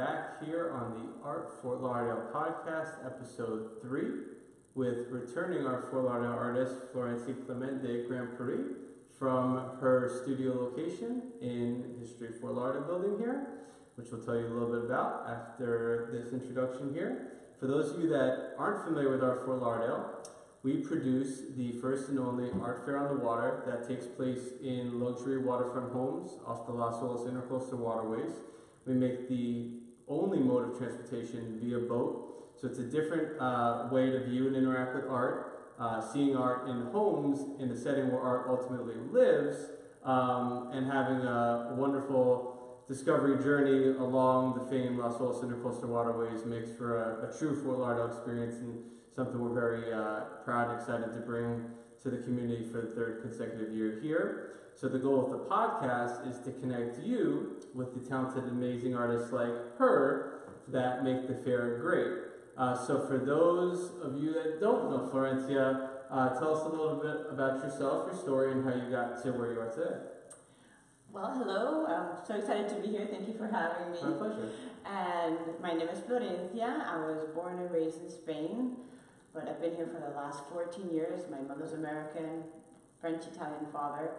back here on the Art Fort Lauderdale podcast, episode three, with returning our Fort Lauderdale artist, Florencia Clement de Grandprey, from her studio location in the History Fort Lauderdale building here, which we'll tell you a little bit about after this introduction here. For those of you that aren't familiar with Art Fort Lauderdale, we produce the first and only art fair on the water that takes place in luxury waterfront homes off the Las Olas Intercoastal Waterways. We make the only mode of transportation via boat, so it's a different uh, way to view and interact with art. Uh, seeing art in homes in the setting where art ultimately lives, um, and having a wonderful discovery journey along the famed Las Olas Intercoastal Waterways makes for a, a true Fort Lauderdale experience and something we're very uh, proud and excited to bring to the community for the third consecutive year here. So the goal of the podcast is to connect you with the talented, amazing artists like her that make the fair great. Uh, so for those of you that don't know Florencia, uh, tell us a little bit about yourself, your story, and how you got to where you are today. Well, hello. I'm so excited to be here. Thank you for having me. My pleasure. And my name is Florencia. I was born and raised in Spain, but I've been here for the last 14 years. My mother's American, French Italian father.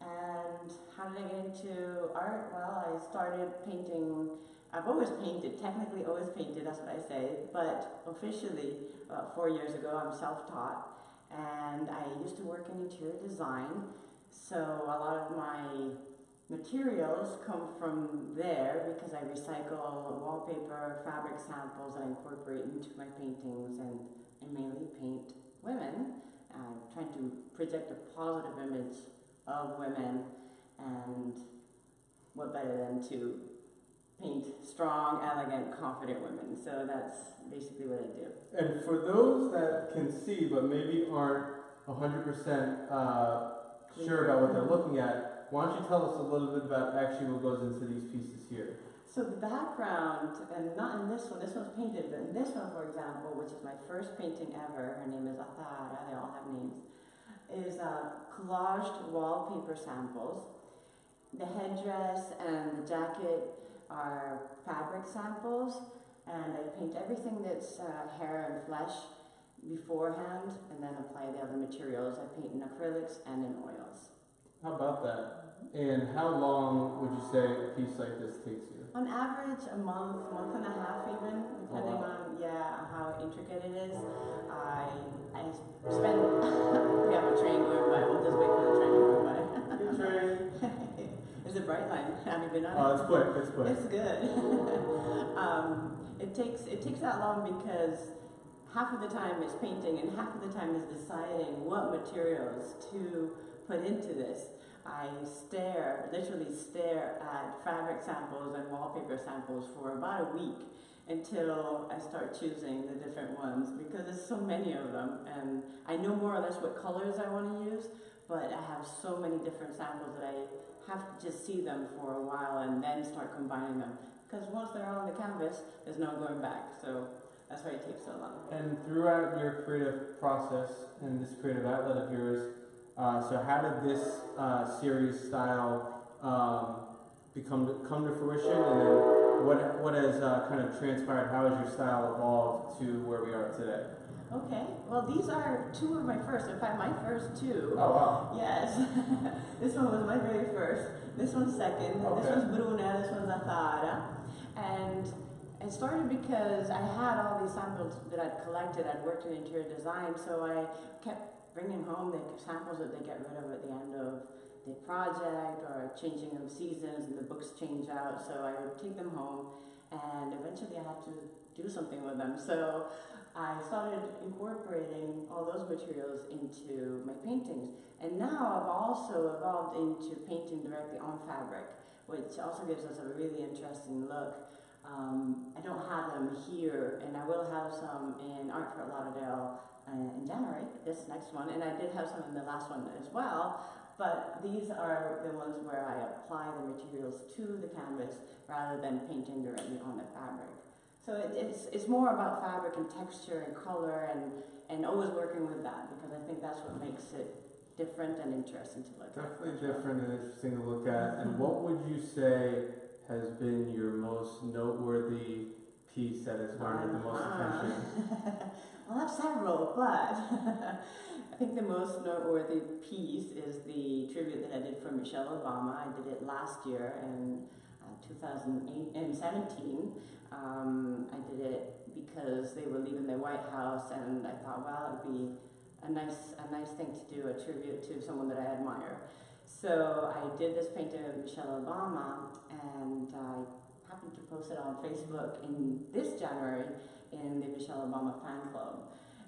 And how did I get into art? Well, I started painting. I've always painted, technically always painted, that's what I say, but officially, about four years ago, I'm self taught. And I used to work in interior design, so a lot of my materials come from there because I recycle wallpaper, fabric samples, I incorporate into my paintings, and I mainly paint women. I'm trying to project a positive image of women, and what better than to paint strong, elegant, confident women. So that's basically what I do. And for those that can see but maybe aren't 100% uh, sure about what they're looking at, why don't you tell us a little bit about actually what goes into these pieces here? So the background, and not in this one, this one's painted, but in this one, for example, which is my first painting ever, her name is Athara, they all have names, is uh, collaged wallpaper samples. The headdress and the jacket are fabric samples, and I paint everything that's uh, hair and flesh beforehand, and then apply the other materials. I paint in acrylics and in oils. How about that? And how long would you say a piece like this takes you? On average, a month, month and a half, even depending Oh, wow. on yeah how intricate it is. I I spend. a train going by. We'll just wait for the train to go by. Good train. Is it Brightline? Have you been on Oh, it's quick, it's quick. It's good. um, it takes it takes that long because half of the time is painting and half of the time is deciding what materials to put into this. I stare, literally stare at fabric samples and wallpaper samples for about a week until I start choosing the different ones because there's so many of them and I know more or less what colors I want to use, but I have so many different samples that I have to just see them for a while and then start combining them because once they're on the canvas, there's no going back. So that's why it takes so long. And throughout your creative process and this creative outlet of yours, uh, so how did this uh, series style um, become to, come to fruition, and then what what has uh, kind of transpired? How has your style evolved to where we are today? Okay, well, these are two of my first. In fact, my first two. Oh wow! Yes, this one was my very first. This one's second. and This Okay. one's Bruna. This one's Athara. And it started because I had all these samples that I'd collected. I'd worked in interior design, so I kept bringing home the samples that they get rid of at the end of the project or changing of seasons and the books change out. So I would take them home, and eventually I had to do something with them. So I started incorporating all those materials into my paintings. And now I've also evolved into painting directly on fabric, which also gives us a really interesting look. Um, I don't have them here, and I will have some in Art Fort Lauderdale uh, in January, this next one, and I did have some in the last one as well. But these are the ones where I apply the materials to the canvas rather than painting directly on the fabric. So it, it's, it's more about fabric and texture and color and, and always working with that because I think that's what makes it different and interesting to look at. Definitely different and interesting to look at. And mm-hmm. what would you say has been your most noteworthy piece that has garnered the most attention? well, I have several, but I think the most noteworthy piece is the tribute that I did for Michelle Obama. I did it last year in uh, 2008 and 17. Um, I did it because they were leaving the White House, and I thought, well, it would be a nice, a nice thing to do, a tribute to someone that I admire. So I did this painting of Michelle Obama, and I happened to post it on Facebook in this January in the Michelle Obama fan club.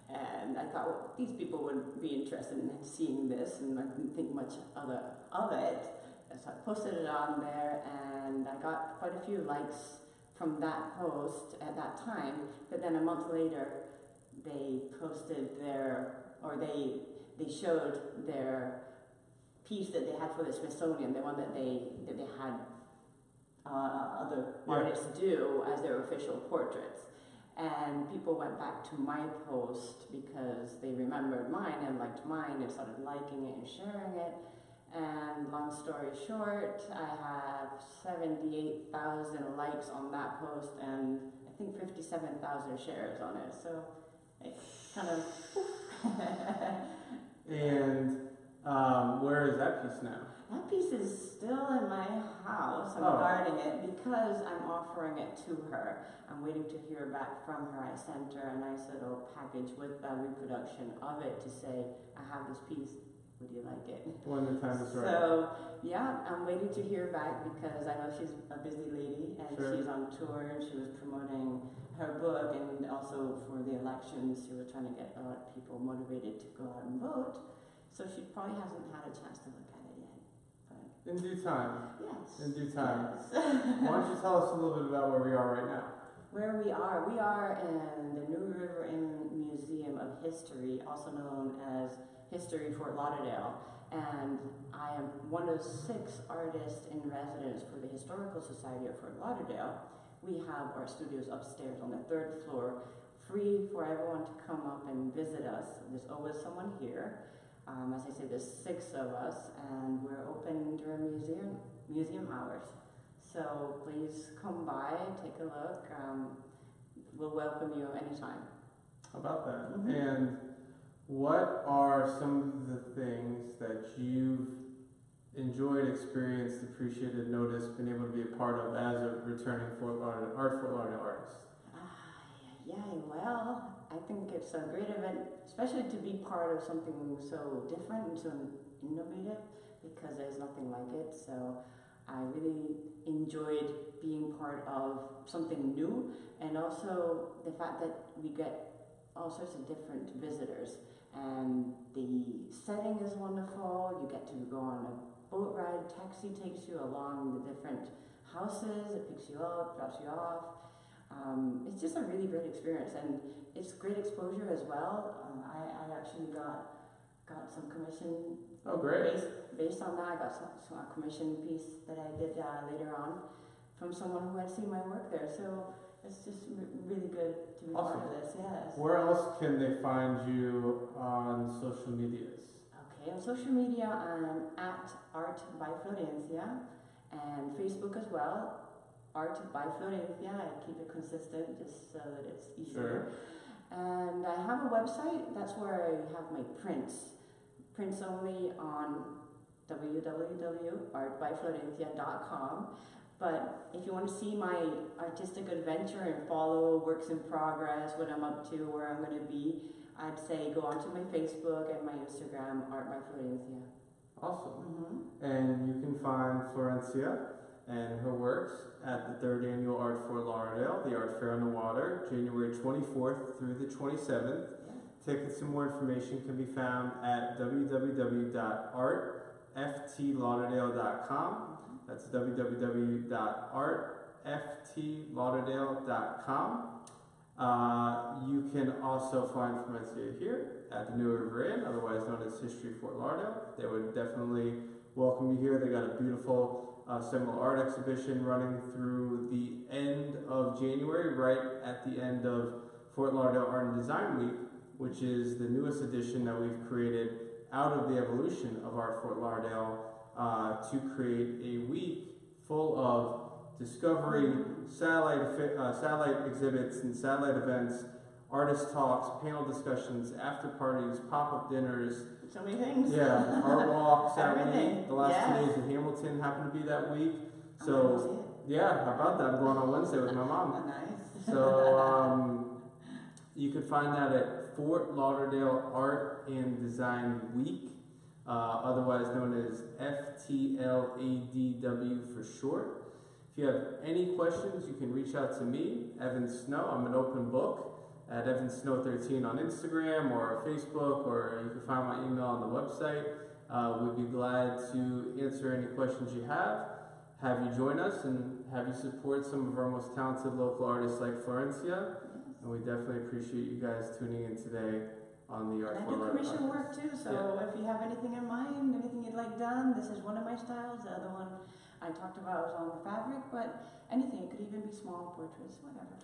And I thought, well, these people would be interested in seeing this, and I didn't think much other of it. And so I posted it on there, and I got quite a few likes from that post at that time. But then a month later, they posted their, or they they showed their piece that they had for the Smithsonian, the one that they that they had uh, other Yeah. artists do as their official portraits. And people went back to my post because they remembered mine and liked mine and started liking it and sharing it. And long story short, I have 78,000 likes on that post and I think 57,000 shares on it. So it kind of. And um, where is that piece now? That piece is still in my house. I'm Oh. guarding it because I'm offering it to her. I'm waiting to hear back from her. I sent her a nice little package with a reproduction of it to say, I have this piece. Would you like it? When the time is right. So, yeah, I'm waiting to hear back because I know she's a busy lady and Sure. she's on tour and she was promoting her book and also for the elections, she was trying to get a lot of people motivated to go out and vote. So she probably hasn't had a chance to look at it yet. But In due time. yes. In due time. Yes. Why don't you tell us a little bit about where we are right now? Where we are, we are in the New River Inn Museum of History, also known as History Fort Lauderdale. And I am one of six artists in residence for the Historical Society of Fort Lauderdale. We have our studios upstairs on the third floor, free for everyone to come up and visit us. There's always someone here. Um, as I say, there's six of us, and we're open during museum museum hours. So please come by, take a look. Um, we'll welcome you anytime. How about that? Mhm. And what are some of the things that you've enjoyed, experienced, appreciated, noticed, been able to be a part of as a returning Fort Lauderdale, art Fort Lauderdale artist? Ah, yeah, well, I think it's a great event, especially to be part of something so different and so innovative because there's nothing like it. So I really enjoyed being part of something new and also the fact that we get all sorts of different visitors and the setting is wonderful. You get to go on a boat ride, taxi takes you along the different houses, it picks you up, drops you off. Um, it's just a really great experience and it's great exposure as well. Um, I, I actually got got some commission Oh, great. based, based on that. I got some, some a commission piece that I did uh, later on from someone who had seen my work there. So it's just re- really good to be part of this. Yes. Where else can they find you on social medias? Okay, on social media, I'm at Art by Florencia and Facebook as well. Art by Florencia. I keep it consistent just so that it's easier. Sure. And I have a website. That's where I have my prints. Prints only on www.artbyflorencia.com. But if you want to see my artistic adventure and follow works in progress, what I'm up to, where I'm going to be, I'd say go onto my Facebook and my Instagram, Art by Florencia. Awesome. Mm-hmm. And you can find Florencia and her works at the third annual Art Fort Lauderdale, the Art Fair on the Water, January 24th through the 27th. Tickets and more information can be found at www.artftlauderdale.com. That's www.artftlauderdale.com. Uh, you can also find Florencia here at the New River Inn, otherwise known as History Fort Lauderdale. They would definitely welcome you here. They got a beautiful uh, symbol art exhibition running through the end of January, right at the end of Fort Lauderdale Art and Design Week, which is the newest edition that we've created out of the evolution of Art Fort Lauderdale uh, to create a week full of discovery, satellite, uh, satellite exhibits and satellite events, artist talks, panel discussions, after parties, pop-up dinners, So many things. yeah, art walks that week. The last yes. two days in Hamilton happened to be that week. So, yeah, how about that? I'm going on Wednesday with my mom. nice. So um, you can find that at Fort Lauderdale Art and Design Week, uh, otherwise known as FTLADW for short. If you have any questions, you can reach out to me, Evan Snow. I'm an open book at Evan Snow 13 on Instagram or Facebook, or you can find my email on the website. Uh, we'd be glad to answer any questions you have have you join us and have you support some of our most talented local artists like Florencia. And we definitely appreciate you guys tuning in today on the Art And I do commission work too, so if you have anything in mind, anything you'd like done, this is one of my styles. The other one I talked about was on the fabric, but anything, it could even be small portraits, whatever.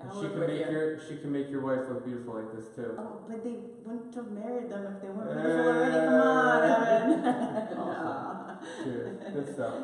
I'll she can make you. your she can make your wife look beautiful like this too. Oh, but they wouldn't have married them if they weren't Eh. beautiful already. Come on. Cheers. Good stuff.